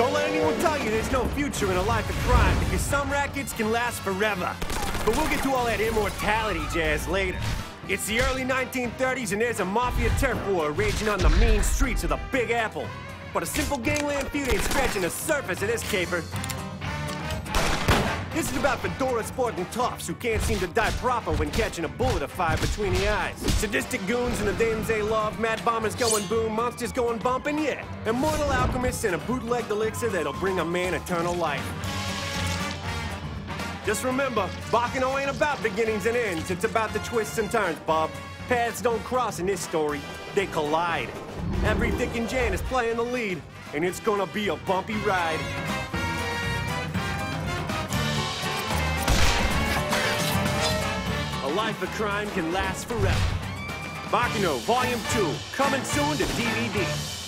Don't let anyone tell you there's no future in a life of crime, because some rackets can last forever. But we'll get to all that immortality jazz later. It's the early 1930s, and there's a mafia turf war raging on the mean streets of the Big Apple. But a simple gangland feud ain't scratching the surface of this caper. This is about fedora sporting toughs who can't seem to die proper when catching a bullet of fire between the eyes. Sadistic goons in the they love, mad bombers going boom, monsters going bumping, yeah. Immortal alchemists and a bootleg elixir that'll bring a man eternal life. Just remember, Baccano ain't about beginnings and ends. It's about the twists and turns, Bob. Paths don't cross in this story, they collide. Every Dick and Jane is playing the lead, and it's gonna be a bumpy ride. Life of crime can last forever. Baccano Volume 2, coming soon to DVD.